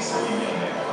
Thanks for being in.